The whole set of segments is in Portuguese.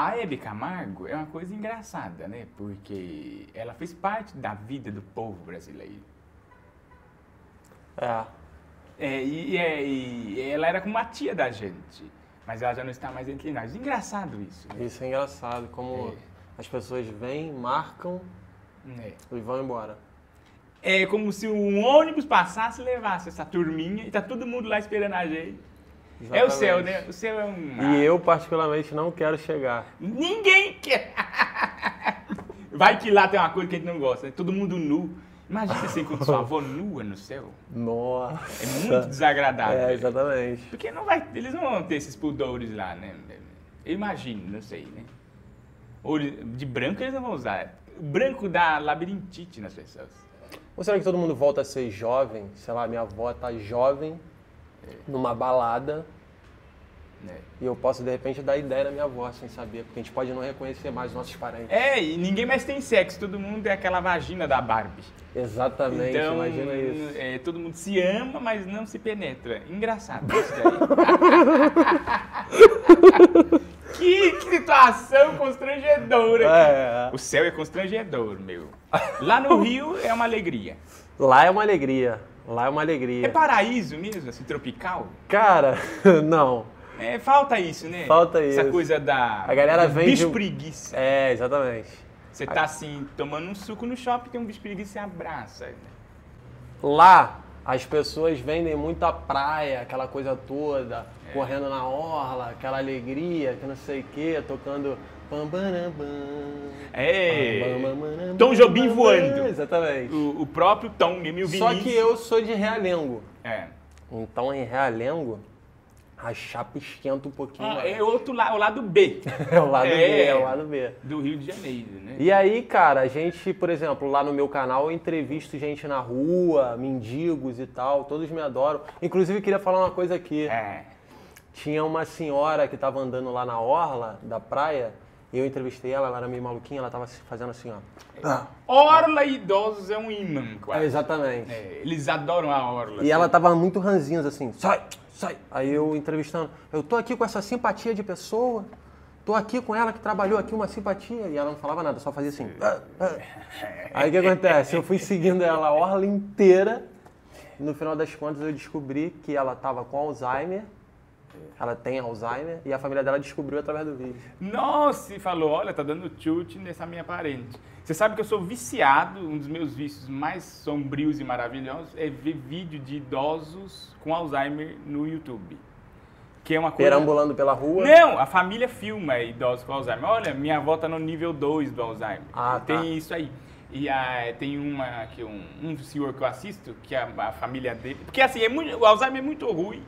A Hebe Camargo é uma coisa engraçada, né? Porque ela fez parte da vida do povo brasileiro. É. É, e, e é- e ela era como uma tia da gente, mas ela já não está mais entre nós. Engraçado isso, né? Isso é engraçado, como É. as pessoas vêm, marcam É. e vão embora. É como se um ônibus passasse e levasse essa turminha e tá todo mundo lá esperando a gente. É o céu, Exatamente. né? O céu é um. E eu, particularmente, não quero chegar. Ninguém quer. Vai que lá tem uma coisa que a gente não gosta, né? Todo mundo nu. Imagina você com sua avó nua no céu. Nossa. É muito desagradável. É, exatamente. Porque não vai, eles não vão ter esses pudores lá, né? Eu imagino, não sei, né? Ou de branco eles não vão usar. O branco dá labirintite nas pessoas. Ou será que todo mundo volta a ser jovem? Sei lá, minha avó tá jovem numa balada Né? e eu posso, de repente, dar ideia na minha avó sem saber, porque a gente pode não reconhecer mais nossos parentes. É, e ninguém mais tem sexo, todo mundo é aquela vagina da Barbie. Exatamente, então, imagina isso. é, todo mundo se ama, mas não se penetra. Engraçado isso daí. que, que situação constrangedora. É. O céu é constrangedor, meu. Lá no Rio é uma alegria. Lá é uma alegria. Lá é uma alegria. É paraíso mesmo, assim, tropical? Cara, não. É, falta isso, né? Falta Essa isso. coisa da. A galera vem bicho de-. É, exatamente. Você tá assim, tomando um suco no shopping, tem um bicho preguiça e você abraça. Lá, as pessoas vendem muito a praia, aquela coisa toda, correndo na orla, aquela alegria, que não sei o quê, tocando. É. Tom Jobim voando. Exatamente. O, o próprio Tom, Emil Só Vinícius. que eu sou de Realengo. É. Então, em Realengo, a chapa esquenta um pouquinho Ah, é outro lado, o lado B É o lado É. B, é o lado B. do Rio de Janeiro, né? E aí, cara, a gente, por exemplo, lá no meu canal eu entrevisto gente na rua, mendigos e tal, todos me adoram. Inclusive, queria falar uma coisa aqui. É. Tinha uma senhora que tava andando lá na orla da praia, e eu entrevistei ela, ela era meio maluquinha, ela tava fazendo assim, ó. Orla e idosos é um imã, É, quase. exatamente. É, eles adoram a orla. E ela tava muito ranzinhas assim, sai, sai. Aí eu entrevistando, eu tô aqui com essa simpatia de pessoa, tô aqui com ela que trabalhou aqui uma simpatia. E ela não falava nada, só fazia assim. "Ah, ah." Aí o que acontece? Eu fui seguindo ela a orla inteira. No final das contas eu descobri que ela tava com Alzheimer. Ela tem Alzheimer e a família dela descobriu através do vídeo. Nossa, e falou, olha, tá dando chute nessa minha parente. Você sabe que eu sou viciado, um dos meus vícios mais sombrios e maravilhosos é ver vídeo de idosos com Alzheimer no YouTube. Que é uma coisa... Perambulando pela rua. Não, a família filma idosos com Alzheimer. Olha, minha avó tá no nível 2 do Alzheimer. Ah, tá. Tem isso aí. E a, tem uma, que um, um senhor que eu assisto, que a, a família dele... Porque assim, é muito, o Alzheimer é muito ruim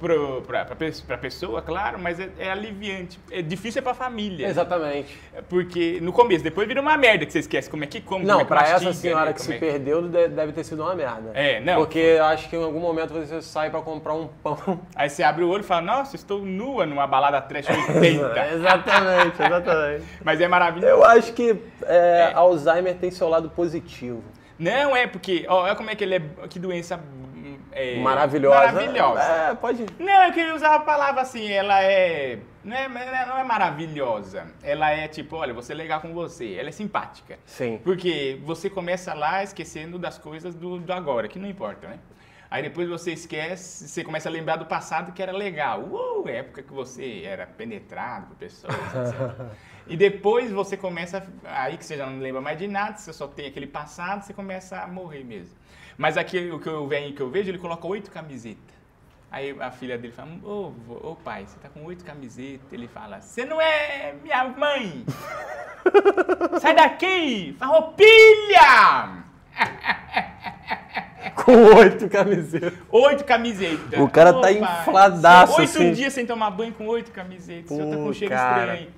pe- pra pessoa, claro, mas é, é aliviante. É difícil é pra família. Exatamente. Porque no começo, depois vira uma merda que você esquece como é que come. Não, é pra essa senhora né, que como se é perdeu de- deve ter sido uma merda. É, não. Porque eu acho que em algum momento você sai pra comprar um pão. Aí você abre o olho e fala, nossa, estou nua numa balada trash 80. exatamente, exatamente. Mas é maravilhoso. Eu acho que é, Alzheimer tem seu lado positivo. Não, é porque, olha como é que ele é, que doença é, Maravilhosa. Maravilhosa. É, pode. Não, eu queria usar a palavra assim, ela é não, é, não é maravilhosa. Ela é tipo, olha, vou ser legal com você. Ela é simpática. Sim. Porque você começa lá esquecendo das coisas do, do agora, que não importa, né? Aí depois você esquece, você começa a lembrar do passado que era legal. Uh, época que você era penetrado por pessoas, etc. e depois você começa, aí que você já não lembra mais de nada, você só tem aquele passado, você começa a morrer mesmo. Mas aqui o que eu, venho, que eu vejo, ele coloca oito camisetas. Aí a filha dele fala, ô, vô, ô pai, você tá com oito camisetas. Ele fala, você não é minha mãe. Sai daqui, farroupilha! Com oito camisetas. Oito camisetas. O cara Ô, tá infladaço, Oito assim. dias sem tomar banho com oito camisetas. Você tá com Pô, cheiro cara. estranho.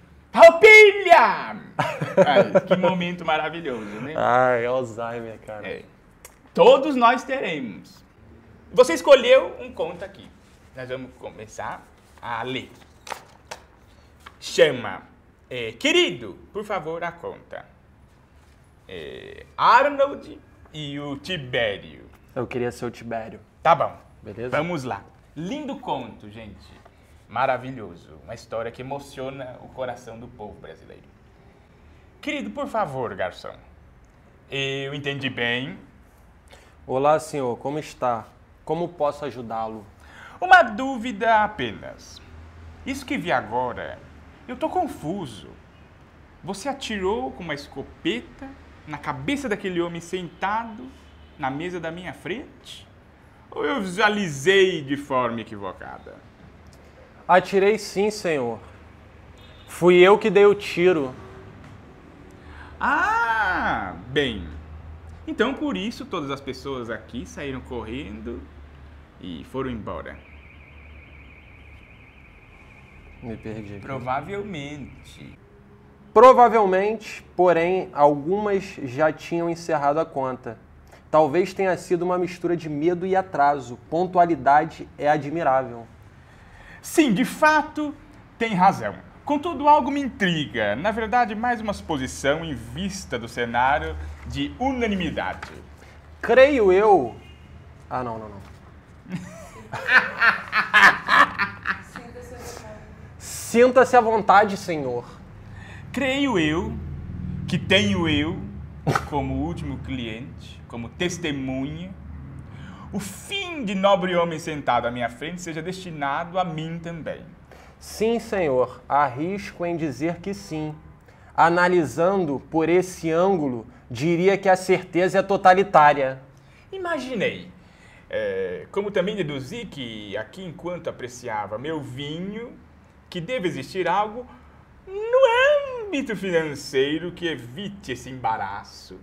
Ai, que momento maravilhoso, né? Ai, Alzheimer, cara. É. Todos nós teremos. Você escolheu um conto aqui. Nós vamos começar a ler. Chama. é, querido, por favor, a conta. É, Arnold e o Tibério. Eu queria ser o Tibério. Tá bom. Beleza? Vamos lá. Lindo conto, gente. Maravilhoso. Uma história que emociona o coração do povo brasileiro. Querido, por favor, garçom. Eu entendi bem. Olá, senhor, como está? Como posso ajudá-lo? Uma dúvida apenas. Isso que vi agora, eu tô confuso. Você atirou com uma escopeta na cabeça daquele homem sentado na mesa da minha frente? Ou eu visualizei de forma equivocada? Atirei sim, senhor. Fui eu que dei o tiro. Ah, bem. Então por isso todas as pessoas aqui saíram correndo e foram embora. Me perdi. aqui. Provavelmente. Provavelmente, porém, algumas já tinham encerrado a conta. Talvez tenha sido uma mistura de medo e atraso. Pontualidade é admirável. Sim, de fato, tem razão. Contudo, algo me intriga. Na verdade, mais uma suposição em vista do cenário de unanimidade. Creio eu. Ah, não, não, não. Sinta-se à vontade, senhor. Creio eu que tenho eu, como último cliente, como testemunha, o fim de nobre homem sentado à minha frente seja destinado a mim também. Sim, senhor. Arrisco em dizer que sim. Analisando por esse ângulo, diria que a certeza é totalitária. Imaginei. É, como também deduzi que aqui, enquanto apreciava meu vinho, que deve existir algo no âmbito financeiro que evite esse embaraço.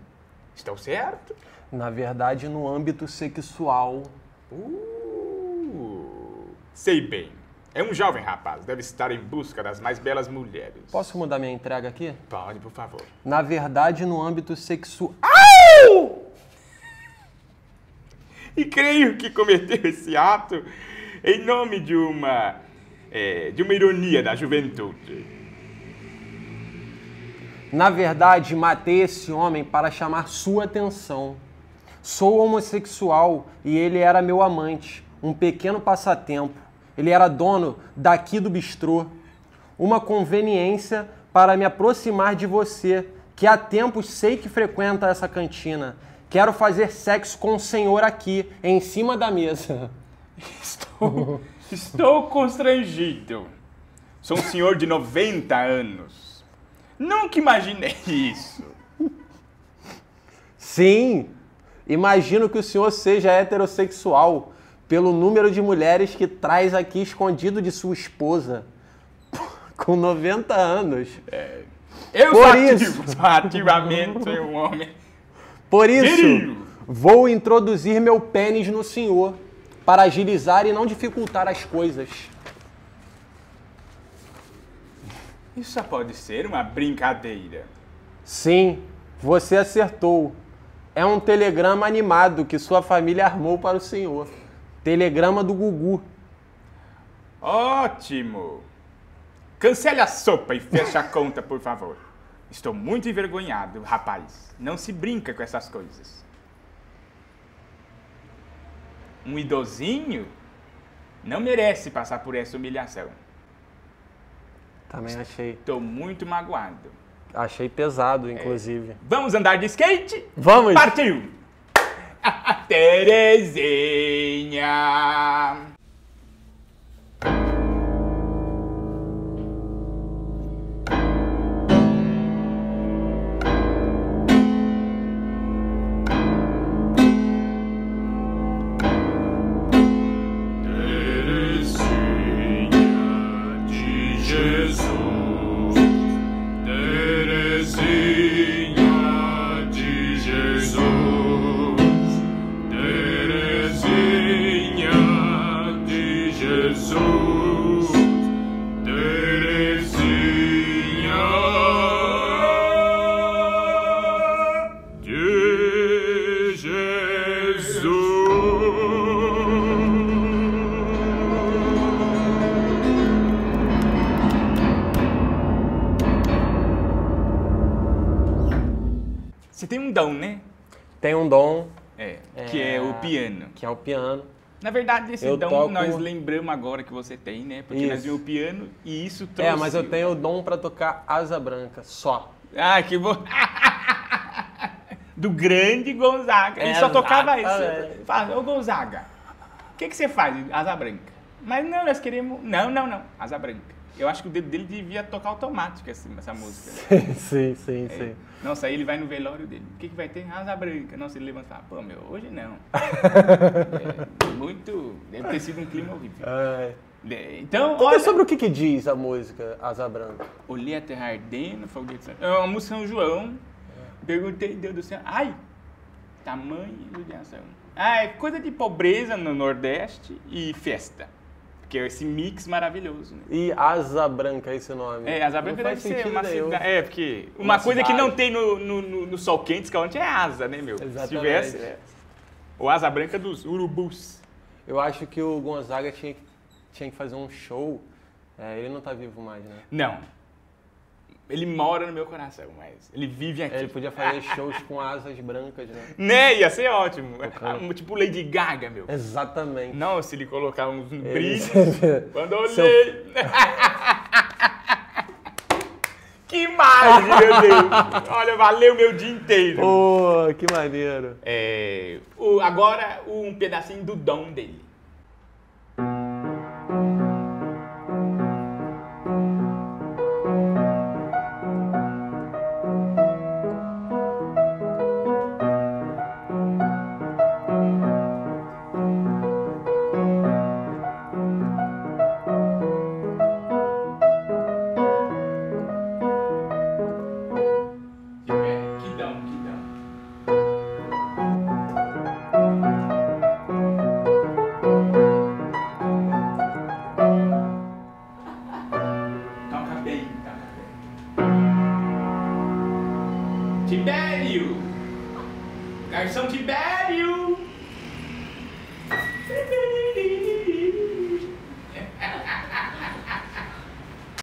Estou certo? Na verdade, no âmbito sexual. Uh, sei bem. É um jovem rapaz, deve estar em busca das mais belas mulheres. Posso mudar minha entrega aqui? Pode, por favor. Na verdade, no âmbito sexual. E creio que cometeu esse ato em nome de uma é, de uma ironia da juventude. Na verdade, matei esse homem para chamar sua atenção. Sou homossexual e ele era meu amante, um pequeno passatempo. Ele era dono daqui do bistrô. Uma conveniência para me aproximar de você, que há tempos sei que frequenta essa cantina. Quero fazer sexo com o senhor aqui, em cima da mesa. Estou, estou constrangido. Sou um senhor de 90 anos. Nunca imaginei isso. Sim, imagino que o senhor seja heterossexual pelo número de mulheres que traz aqui escondido de sua esposa. Com 90 anos. Eu Por isso. ativamente um homem. Por isso, Viril. vou introduzir meu pênis no senhor para agilizar e não dificultar as coisas. Isso só pode ser uma brincadeira. Sim, você acertou. É um telegrama animado que sua família armou para o senhor. Telegrama do Gugu. Ótimo! Cancele a sopa e feche a conta, por favor. Estou muito envergonhado, rapaz. Não se brinca com essas coisas. Um idosinho não merece passar por essa humilhação. Também achei, Estou muito magoado. achei pesado, inclusive. Vamos andar de skate? Vamos! Partiu! Terezinha piano. que é o piano. Na verdade, esse Eu dom toco- nós lembramos agora que você tem, né? Porque nós Isso. vimos o piano e isso trouxe... É, mas eu tenho o dom pra tocar asa branca, só. Ah, que bom. Do grande Gonzaga. Ele só tocava isso. Exatamente. Fala, ô Gonzaga, o que, que você faz? Asa branca. Mas não, nós queremos. Não, não, não. Asa branca. Eu acho que o dedo dele devia tocar automático assim, essa música. sim, sim, sim. Nossa, aí ele vai no velório dele. O que, que vai ter? Asa branca. Nossa, ele levanta e fala, pô, meu, hoje não. É, muito. Deve ter sido um clima horrível. É, Então, Conta olha. sobre o que, que diz a música Asa Branca. Olhei a terra ardendo, foguete. É uma música São João. Perguntei, Deus do céu. Ai, tamanho e judiação. Ah, é coisa de pobreza no Nordeste e festa. Que é esse mix maravilhoso, né? E Asa Branca, esse nome. É, Asa Não Branca faz deve ser uma nenhum. cidade. É, porque uma, Uma coisa que cidade. não tem no, no, no- no sol quente, escalante, é asa, né, meu? Se Exatamente. tivesse. É. Ou asa branca dos urubus. Eu acho que o Gonzaga tinha, tinha que fazer um show. É, ele não tá vivo mais, né? Não. Ele mora no meu coração, mas ele vive aqui. Ele podia fazer shows com asas brancas, né? Né? Ia ser ótimo. Tocando. Tipo Lady Gaga, meu. Exatamente. Não, se ele colocar uns Ele- brilhos. Quando eu Seu- olhei. que imagem, meu Deus! Olha, valeu meu dia inteiro. Pô, que maneiro. É, o- agora, um pedacinho do dom dele. Tibério! Garçom